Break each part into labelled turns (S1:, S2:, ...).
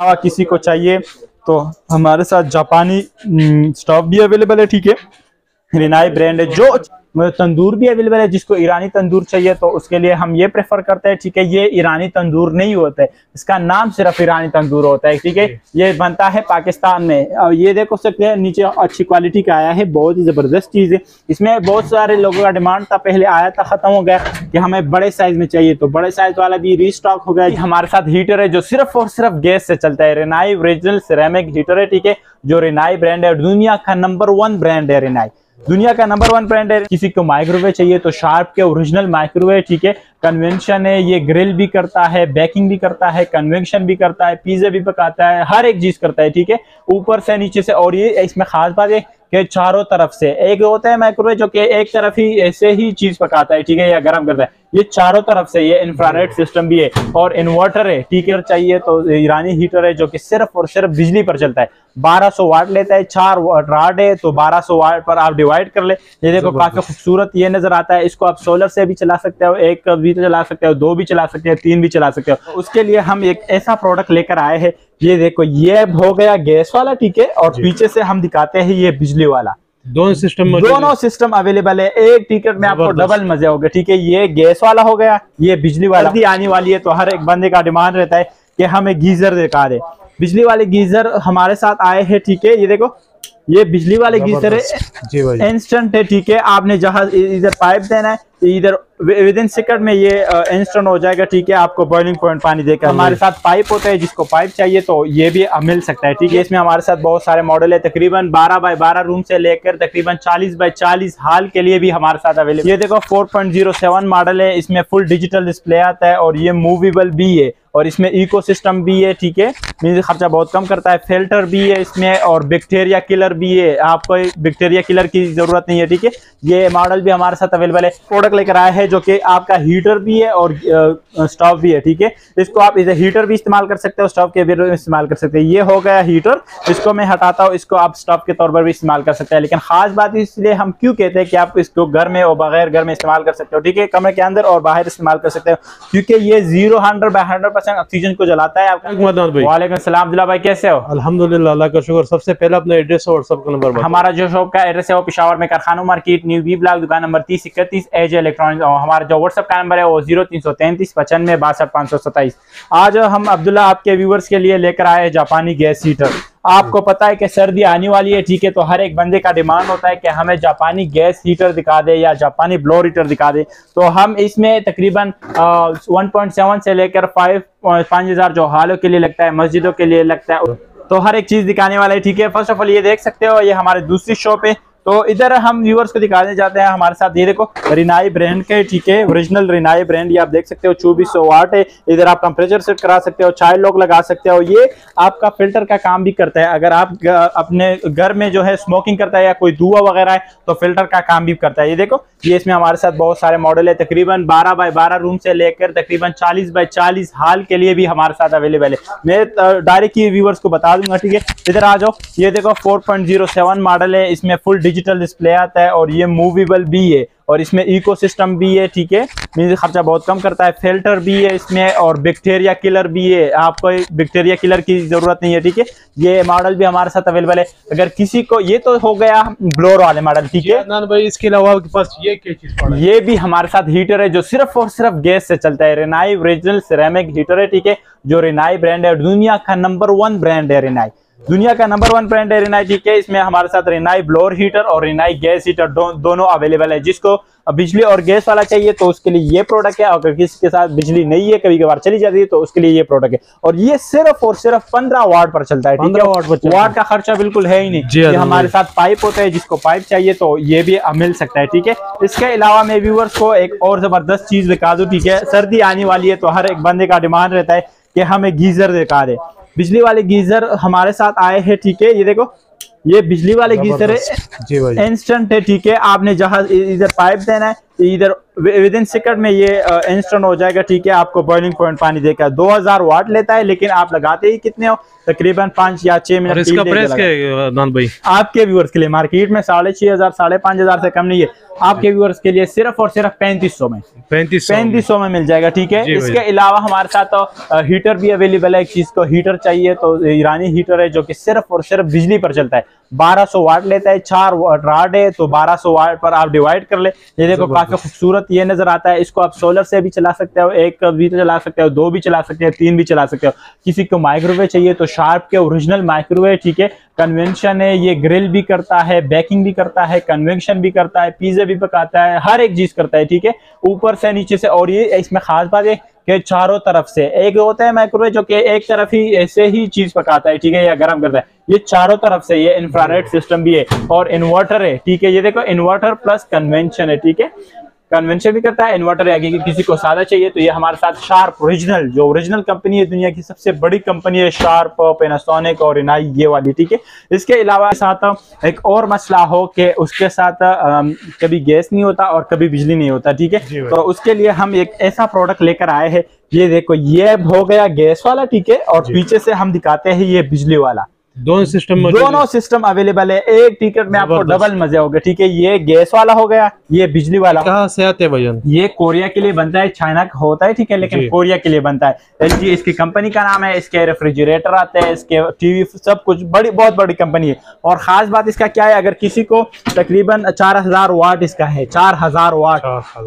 S1: अलावा किसी को चाहिए तो हमारे साथ जापानी स्टोव भी अवेलेबल है ठीक है। रिनाई ब्रांड है जो तंदूर भी अवेलेबल है जिसको ईरानी तंदूर चाहिए तो उसके लिए हम ये प्रेफर करते हैं ठीक है? ये ईरानी तंदूर नहीं होता है इसका नाम सिर्फ़ ईरानी तंदूर होता है ठीक है? ये बनता है पाकिस्तान में। और ये देखो सकते हैं नीचे अच्छी क्वालिटी का आया है बहुत ही ज़बरदस्त चीज़ है। इसमें बहुत सारे लोगों का डिमांड था पहले आया था ख़त्म हो गया कि हमें बड़े साइज़ में चाहिए तो बड़े साइज़ वाला भी रीस्टॉक हो गया। हमारे साथ हीटर है जो सिर्फ़ और सिर्फ़ गैस से चलता है। रेनाई ओरिजिनल सिरेमिक हीटर है ठीक है? जो रेनाई ब्रांड है दुनिया का नंबर वन ब्रांड है रेनाई दुनिया का नंबर वन ब्रांड है, किसी को माइक्रोवेव चाहिए तो शार्प के ओरिजिनल माइक्रोवेव ठीक है? कन्वेंशन है, ये ग्रिल भी करता है बेकिंग भी करता है कन्वेंशन भी करता है पिज्जा भी पकाता है, हर एक चीज़ करता है, ठीक है? ऊपर से नीचे से, और ये इसमें खास बात है कि चारों तरफ़ से एक होता है माइक्रोवेव जो कि एक तरफ़ ही ऐसे ही चीज़ पकाता है ठीक है या गर्म करता है। ये चारों तरफ़ से ये इंफ्रारेड सिस्टम भी है और इन्वर्टर है टीकर चाहिए तो ईरानी हीटर है जो कि सिर्फ़ और सिर्फ़ बिजली पर चलता है। 1200 वाट लेता है चार राड है तो 1200 वाट पर आप डिवाइड कर ले। ये देखो काफ़ी खूबसूरत ये नज़र आता है इसको आप सोलर से भी चला सकते हो एक भी चला सकते हो दो भी चला सकते हो तीन भी चला सकते हो। उसके लिए हम एक ऐसा प्रोडक्ट लेकर आए हैं ये देखो ये हो गया गैस वाला ठीक है? और पीछे से हम दिखाते हैं ये बिजली वाला।
S2: दोनों सिस्टम
S1: दोनों सिस्टम अवेलेबल है। एक टिकट में आपको डबल मज़े हो गए ठीक है? ये गैस वाला हो गया ये बिजली वाला। भी आने वाली है तो हर एक बंदे का डिमांड रहता है कि हमें गीजर दिखा दे। बिजली वाले गीजर हमारे साथ आए हैं ठीक है? ये देखो ये बिजली वाले गीजर है। इंस्टेंट है ठीक है। आपने जहाँ इधर पाइप देना है इधर विद इन सेकंड में ये इंस्टेंट हो जाएगा ठीक है। आपको बॉइलिंग पॉइंट पानी देकर हमारे साथ पाइप होता है जिसको पाइप चाहिए तो ये भी मिल सकता है ठीक है। इसमें हमारे साथ बहुत सारे मॉडल है तकरीबन 12 बाय 12 रूम से लेकर तकरीबन 40 बाय 40 हाल के लिए भी हमारे साथ अवेलेबल ये देखो 4.07 मॉडल है इसमें फुल डिजिटल डिस्प्ले आता है और ये मूवेबल भी है। और इसमें इको सिस्टम भी है, ठीक है? मीन खर्चा बहुत कम करता है फ़िल्टर भी है इसमें और बैक्टीरिया किलर भी है। आपको बैक्टीरिया किलर की ज़रूरत नहीं है, ठीक है? ये मॉडल भी हमारे साथ अवेलेबल है। प्रोडक्ट लेकर आया है जो कि आपका हीटर भी है और स्टोव भी है, ठीक है? इसको आप इसे हीटर भी इस्तेमाल कर सकते हो स्टोव के भी इस्तेमाल कर सकते हैं। ये हो गया हीटर इसको मैं हटाता हूँ, इसको आप स्टोव के तौर पर भी इस्तेमाल कर सकते हैं। लेकिन खास बात इसलिए हम क्यों कहते हैं कि आप इसको घर में और बगैर घर में इस्तेमाल कर सकते हो, ठीक है? कमरे के अंदर और बाहर इस्तेमाल कर सकते हो, क्योंकि ये zero hundred by hundred percent oxygen को जलाता है आपका। वालेकुम भाई कैसे हो?
S2: अलहमदुल्ला अल्लाह का शुक्र। सबसे पहले अपना एड्रेस और सबका नंबर
S1: हमारा जो शॉप का एड्रेस है वो पिशावर में कारखाना मार्केट न्यू बी ब्लॉक दुकान नंबर तीस इकतीस एज इलेक्ट्रॉनिक और हमारा जो व्हाट्सअप का नंबर है वो ज़ीरो तीन सौ तैंतीस पचानवे बासठ पाँच सौ सत्ताईस। आज हम अब्दुल्ला आपके व्यूवर्स के लिए लेकर आए जापानी गैस हीटर आपको पता है कि सर्दी आने वाली है, ठीक है तो हर एक बंदे का डिमांड होता है कि हमें जापानी गैस हीटर दिखा दे या जापानी ब्लोर हीटर दिखा दे। तो हम इसमें तकरीबन 1.7 से लेकर फाइव पाँच हज़ार जो हालों के लिए लगता है, मस्जिदों के लिए लगता है। तो हर एक चीज़ दिखाने वाला है, ठीक है। फ़र्स्ट ऑफ़ ऑल ये देख सकते हो, ये हमारे दूसरी शॉप है। तो इधर हम व्यूवर्स को दिखाने जाते हैं हमारे साथ। ये देखो रिनाई ब्रांड के, ठीक है ओरिजिनल रिनाई ब्रांड ये आप देख सकते हो, चौबीस सौ वाट है। इधर आप टेम्परेचर सेट करा सकते हो चाय लोग लगा सकते हो। ये आपका फ़िल्टर का काम भी करता है। अगर आप अपने घर में जो है स्मोकिंग करता है या कोई धुआ वगैरह है तो फ़िल्टर का काम भी करता है। ये देखो, ये इसमें हमारे साथ बहुत सारे मॉडल है। तकरीबन बारह बाय बारह रूम से लेकर तकरीबन चालीस बाय चालीस हाल के लिए भी हमारे साथ अवेलेबल है। मैं डायरेक्ट ये व्यूवर्स को बता दूँगा, ठीक है। इधर आ जाओ। ये देखो फोर मॉडल है। इसमें फुल डिजिटल डिस्प्ले आता है और ये मूवेबल भी है और इसमें इको सिस्टम भी है ठीक है? मीन खर्चा बहुत कम करता है। फ़िल्टर भी है इसमें और बैक्टीरिया किलर भी है। आपको बैक्टीरिया किलर की ज़रूरत नहीं है ठीक है? ये मॉडल भी हमारे साथ अवेलेबल है। अगर किसी को ये तो हो गया ब्लोर वाले मॉडल ठीक है?
S2: भाई इसके अलावा आपके पास ये क्या चीज़
S1: ये भी हमारे साथ हीटर है जो सिर्फ़ और सिर्फ़ गैस से चलता है। रेनाई ओरिजिनल सिरेमिक हीटर है ठीक है? जो रेनाई ब्रांड है दुनिया का नंबर वन ब्रांड है रेनाई दुनिया का नंबर वन ब्रांड है रिनाई ठीक है इसमें हमारे साथ रिनाई ब्लोर हीटर और रिनाई गैस हीटर दो, दोनों अवेलेबल है। जिसको बिजली और गैस वाला चाहिए तो उसके लिए ये प्रोडक्ट है। अगर किसी के साथ बिजली नहीं है कभी कभार चली जाती है तो उसके लिए ये प्रोडक्ट है। और ये सिर्फ़ और सिर्फ़ पंद्रह वाट पर चलता है ठीक है? वाट का खर्चा बिल्कुल है ही नहीं। ये हमारे साथ पाइप होता है जिसको पाइप चाहिए तो ये भी मिल सकता है ठीक है? इसके अलावा मैं व्यूवर्स को एक और ज़बरदस्त चीज़ दिखा दू ठीक है? सर्दी आने वाली है तो हर एक बंदे का डिमांड रहता है कि हमें गीजर दिखा दे। बिजली वाले गीजर हमारे साथ आए हैं ठीक है? ये देखो ये बिजली वाले गीजर है। इंस्टेंट है ठीक है? आपने जहाज़ इधर पाइप देना है इधर विद इन सेकंड में ये इंस्टेंट हो जाएगा ठीक है आपको बॉइलिंग पॉइंट पानी देगा 2000 वाट लेता है लेकिन आप लगाते ही कितने हो? तकरीबन पाँच या छह मिनट
S2: इसका प्राइस है भाई?
S1: आपके व्यूअर्स के लिए मार्केट में साढ़े छह हज़ार साढ़े पाँच हज़ार से कम नहीं है। आपके व्यूअर्स के लिए सिर्फ़ और सिर्फ़ पैंतीस सौ में।
S2: पैंतीस
S1: पैंतीस सौ में मिल जाएगा ठीक है? इसके अलावा हमारे साथ तो हीटर भी अवेलेबल है। एक चीज़ को हीटर चाहिए तो ईरानी हीटर है जो कि सिर्फ़ और सिर्फ़ बिजली पर चलता है। 1200 वाट लेता है चार राड है तो 1200 वाट पर आप डिवाइड कर ले। ये देखो काफ़ी खूबसूरत ये नज़र आता है। इसको आप सोलर से भी चला सकते हो एक भी चला सकते हो दो भी चला सकते हो तीन भी चला सकते हो। किसी को माइक्रोवेव चाहिए तो शार्प के ओरिजिनल माइक्रोवेव ठीक है। कन्वेंशन है ये ग्रिल भी करता है बेकिंग भी करता है कन्वेंशन भी करता है पिज्जा भी पकाता है हर एक चीज़ करता है ठीक है। ऊपर से नीचे से और ये इसमें खास बात है कि चारों तरफ़ से एक होता है माइक्रोवेव जो कि एक तरफ़ ही ऐसे ही चीज़ पकाता है ठीक है या गर्म करता है। ये चारों तरफ़ से ये इंफ्रारेड सिस्टम भी है। और इन्वर्टर है ठीक है? ये देखो इन्वर्टर प्लस कन्वेंशन है ठीक है? कन्वेंशन भी करता है इन्वर्टर है। कि किसी को सादा चाहिए तो ये हमारे साथ शार्प ओरिजिनल जो ओरिजिनल कंपनी है दुनिया की सबसे बड़ी कंपनी है शार्प पेनासोनिक और इनाई ये वाली ठीक है? इसके अलावा साथ एक और मसला हो कि उसके साथ अम, कभी गैस नहीं होता और कभी बिजली नहीं होता ठीक है? तो उसके लिए हम एक ऐसा प्रोडक्ट लेकर आए हैं। ये देखो ये हो गया गैस वाला ठीक है? और पीछे से हम दिखाते हैं ये बिजली वाला।
S2: दोनों सिस्टम
S1: दोनों सिस्टम अवेलेबल है। एक टिकट में आपको डबल मज़े होंगे ठीक है? ये गैस वाला हो गया ये बिजली वाला।
S2: कहाँ से आते हैं भैया?
S1: ये कोरिया के लिए बनता है चाइना का होता है ठीक है? लेकिन कोरिया के लिए बनता है। एलजी इसकी कंपनी का नाम है इसके रेफ्रिजरेटर आते हैं इसके टीवी सब कुछ बड़ी बहुत बड़ी कंपनी है। और खास बात इसका क्या है अगर किसी को तकरीबन चार हज़ार वाट इसका है चार हज़ार वाट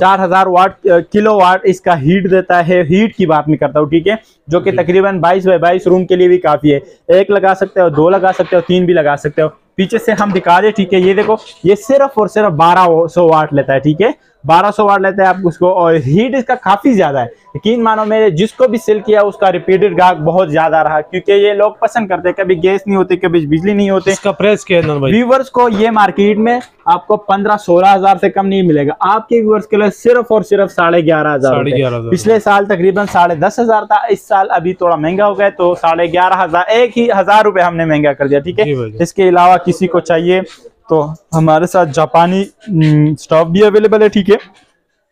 S2: चार हज़ार।
S1: वाट किलो वाट इसका हीट देता है। हीट की बात नहीं करता हूँ ठीक है? जो कि तकरीबन 22 बाई 22 रूम के लिए भी काफ़ी है। एक लगा सकते हो दो लगा सकते हो, तीन भी लगा सकते हो। पीछे से हम दिखा दे, ठीक है? ये देखो, ये सिर्फ़ और सिर्फ़ बारह सौ वाट लेता है, ठीक है? 1200 वाट लेता है आप उसको और हीट इसका काफ़ी ज़्यादा है। यकीन मानो मेरे जिसको भी सेल किया उसका रिपीटेड गाहक बहुत ज़्यादा रहा क्योंकि ये लोग पसंद करते हैं। कभी गैस नहीं होती कभी बिजली नहीं होती।
S2: इसका प्राइस क्या है
S1: व्यूवर्स को ये मार्केट में आपको पंद्रह सोलह हज़ार से कम नहीं मिलेगा। आपके व्यूवर्स के लिए सिर्फ़ और सिर्फ़ साढ़े। ग्यारह हज़ार। पिछले साल तकरीबन साढ़े दस हज़ार था इस साल अभी थोड़ा महँगा हो गया तो साढ़े ग्यारह हज़ार एक ही हज़ार रुपए हमने महँगा कर दिया ठीक है? इसके अलावा किसी को चाहिए तो हमारे साथ जापानी स्टॉफ भी अवेलेबल है, ठीक है।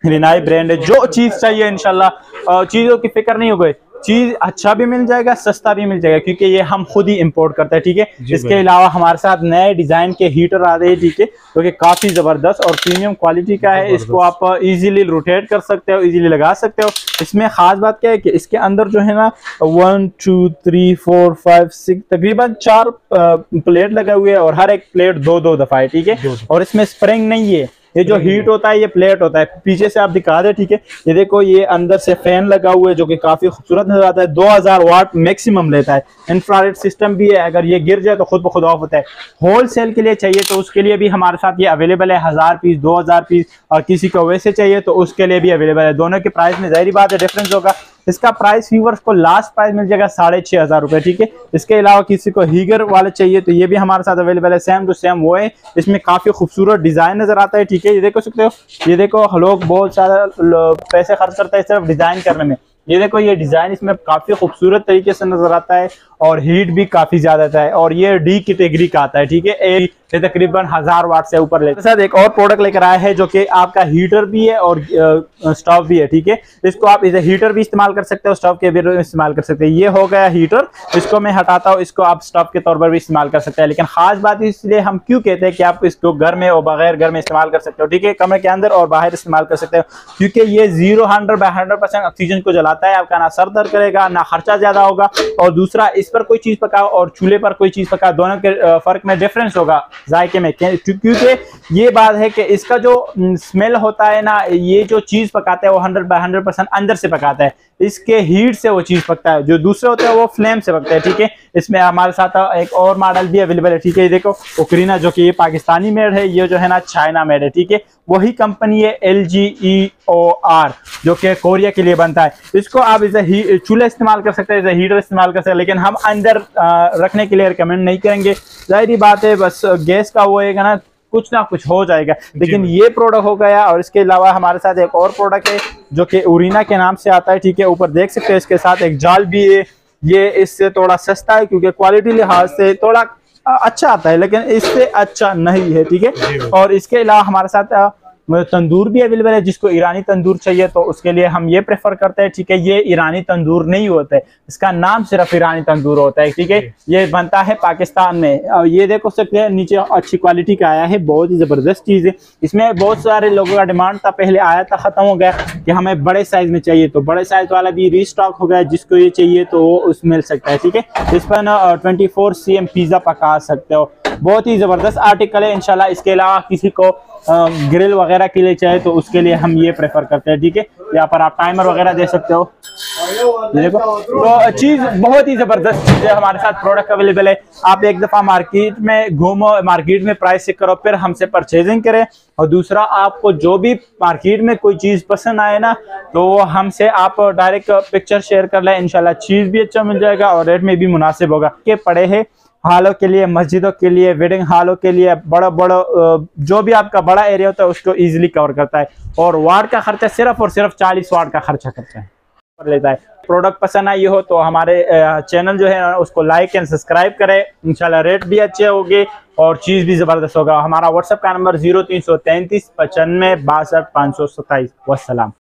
S1: रिनाई ब्रांड है, जो चीज़ चाहिए इनशाला चीज़ों की फ़िक्र नहीं होगी चीज़ अच्छा भी मिल जाएगा सस्ता भी मिल जाएगा क्योंकि ये हम खुद ही इंपोर्ट करते हैं ठीक है? इसके अलावा हमारे साथ नए डिज़ाइन के हीटर आ रहे हैं ठीक है? जो कि काफ़ी ज़बरदस्त और प्रीमियम क्वालिटी का है इसको आप इजीली रोटेट कर सकते हो इजीली लगा सकते हो। इसमें खास बात क्या है कि इसके अंदर जो है ना one two three four five six तकरीबन चार प्लेट लगे हुए हैं और हर एक प्लेट दो दो दफ़ा है ठीक है? और इसमें स्प्रिंग नहीं है। ये जो हीट होता है ये प्लेट होता है। पीछे से आप दिखा दे ठीक है? ये देखो ये अंदर से फ़ैन लगा हुआ है जो कि काफ़ी खूबसूरत नज़र आता है। 2000 वाट मैक्सिमम लेता है। इंफ्रारेड सिस्टम भी है अगर ये गिर जाए तो खुद ब खुद ऑफ़ होता है। होलसेल के लिए चाहिए तो उसके लिए भी हमारे साथ ये अवेलेबल है हज़ार पीस दो हज़ार पीस और किसी को वैसे चाहिए तो उसके लिए भी अवेलेबल है। दोनों के प्राइस में जहरी बात है डिफरेंस होगा। इसका प्राइस व्यूवर्स को लास्ट प्राइस मिल जाएगा साढ़े छह हज़ार रुपए, ठीक है? इसके अलावा किसी को हीगर वाले चाहिए तो ये भी हमारे साथ अवेलेबल है सेम टू सेम वो है। इसमें काफ़ी खूबसूरत डिज़ाइन नज़र आता है, ठीक है? ये देखो सकते हो? ये देखो, लोग बहुत सारा पैसे खर्च करते हैं सिर्फ़ डिज़ाइन करने में। ये देखो, ये डिज़ाइन इसमें काफ़ी खूबसूरत तरीके से नज़र आता है और हीट भी काफ़ी ज़्यादा आता है और ये डी कैटेगरी का आता है, ठीक है? ए ये तकरीबन हज़ार वाट से ऊपर लेते साथ एक और प्रोडक्ट लेकर आया है जो कि आपका हीटर भी है और स्टोव भी है, ठीक है? इसको आप इसे हीटर भी इस्तेमाल कर सकते हो स्टोव के भी इस्तेमाल कर सकते हैं। ये हो गया हीटर इसको मैं हटाता हूँ, इसको आप स्टोव के तौर पर भी इस्तेमाल कर सकते हैं। लेकिन खास बात इसलिए हम क्यों कहते हैं कि आप इसको घर में और बगैर घर में इस्तेमाल कर सकते हो, ठीक है? कमरे के अंदर और बाहर इस्तेमाल कर सकते हो, क्योंकि ये zero hundred by hundred oxygen को जलाता है, आपका ना सर दर्द करेगा, ना खर्चा ज़्यादा होगा और दूसरा, इस पर कोई चीज़ पकाओ और चूल्हे पर कोई चीज़ पकाओ, दोनों के फ़र्क में डिफरेंस होगा जायके में। क्योंकि ये बात है कि इसका जो स्मेल होता है ना, ये जो चीज़ पकाता है वो हंड्रेड बाई हंड्रेड परसेंट अंदर से पकाता है। इसके हीट से वो चीज़ पकता है। जो दूसरे होते हैं वो फ्लेम से पकता है ठीक है? इसमें हमारे साथ एक और मॉडल भी अवेलेबल है ठीक है? ये देखो ओकरीना जो कि ये पाकिस्तानी मेड है ये जो है ना चाइना मेड है ठीक है? वही कंपनी है एल जी ई ओ आर जो कि कोरिया के लिए बनता है। इसको आप इसे चूल्हा इस्तेमाल कर सकते हैं इसे हीटर इस्तेमाल कर सकते हैं लेकिन हम अंदर अ, रखने के लिए रिकमेंड नहीं करेंगे। ज़ाहिर बात है बस गैस का वो है ना कुछ ना कुछ हो जाएगा। लेकिन ये प्रोडक्ट हो गया और इसके अलावा हमारे साथ एक और प्रोडक्ट है जो कि उरीना के नाम से आता है ठीक है? ऊपर देख सकते हैं इसके साथ एक जाल भी है। ये इससे थोड़ा सस्ता है क्योंकि क्वालिटी लिहाज से थोड़ा अच्छा आता है लेकिन इससे अच्छा नहीं है ठीक है? और इसके अलावा हमारे साथ तंदूर भी अवेलेबल है जिसको ईरानी तंदूर चाहिए तो उसके लिए हम ये प्रेफर करते हैं ठीक है ये ईरानी तंदूर नहीं होता है इसका नाम सिर्फ़ ईरानी तंदूर होता है ठीक है ये बनता है पाकिस्तान में और ये देखो सकते हैं नीचे अच्छी क्वालिटी का आया है बहुत ही ज़बरदस्त चीज़ है इसमें बहुत सारे लोगों का डिमांड था पहले आया था ख़त्म हो गया कि हमें बड़े साइज़ में चाहिए तो बड़े साइज़ वाला भी रीस्टॉक हो गया जिसको ये चाहिए तो वो उस मिल सकता है ठीक है इस पर ना ट्वेंटी फोर पिज़्ज़ा पका सकते हो बहुत ही ज़बरदस्त आर्टिकल है इनशाला इसके अलावा किसी को ग्रिल वगैरह के लिए चाहे तो उसके लिए हम ये प्रेफर करते हैं, ठीक है? यहाँ पर आप टाइमर वगैरह दे सकते हो। देखो तो चीज़ बहुत ही ज़बरदस्त चीज़ है, हमारे साथ प्रोडक्ट अवेलेबल है। आप एक दफ़ा मार्केट में घूमो मार्केट में प्राइस चेक करो, फिर हमसे परचेजिंग करें। और दूसरा, आपको जो भी मार्केट में कोई चीज़ पसंद आए ना तो वो हमसे आप डायरेक्ट पिक्चर शेयर कर लें। इनशाला चीज़ भी अच्छा मिल जाएगा और रेट में भी मुनासिब होगा। के पड़े हैं हालों के लिए, मस्जिदों के लिए वेडिंग हालों के लिए बड़ा बड़ा जो भी आपका बड़ा एरिया होता है, उसको इजीली कवर करता है। और वार्ड का खर्चा सिर्फ़ और सिर्फ़ चालीस वार्ड का खर्चा करता है। कर लेता है। प्रोडक्ट पसंद आई हो तो हमारे चैनल जो है उसको लाइक एंड सब्सक्राइब करें। इंशाल्लाह रेट भी अच्छे होंगे और चीज़ भी ज़बरदस्त होगा। हमारा व्हाट्सएप का नंबर ज़ीरो तीन सौ तैंतीस पचानवे बासठ पाँच सौ सत्ताईस। वसलाम